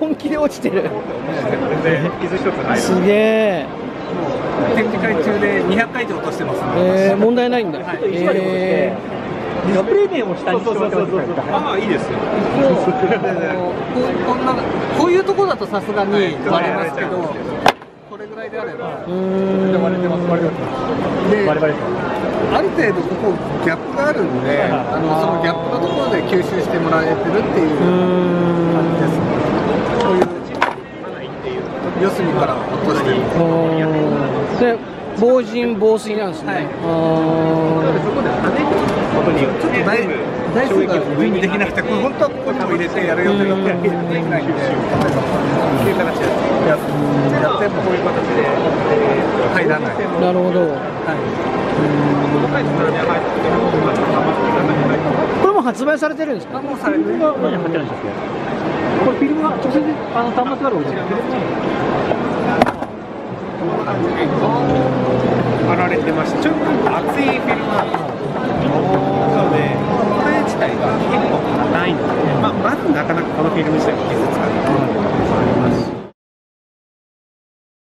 本気で落ちてる。全然傷一つないすげえ。展示会中で200回以上落としてますえー、問題ないんだ、はい。えディスプレイ面を下にしてもらってああいいですよ。こうこんなこういうところだとさすがに割れますけど、これぐらいであれば。割れてます割れてます。で割れ割れてまある程度ここギャップがあるんで、あのそのギャップのところで吸収してもらえてるっていう。感じですね。こういう四隅から落としてる。防塵防水なんですね、はい。あそこで跳ねることによってね台全部台数が上にできなくてこれ本当はここにも入れてやる予定だったんでいんでっていう形でやってもこういう形で入らないーなる。ほどこれも発売されてるんですかもうされてるあの端末があるわけじゃなくて。貼られてましたちょっと厚いフィルムなのでこれ自体が結構硬いので、まあ、まずなかなかこのフィルム自体が傷つか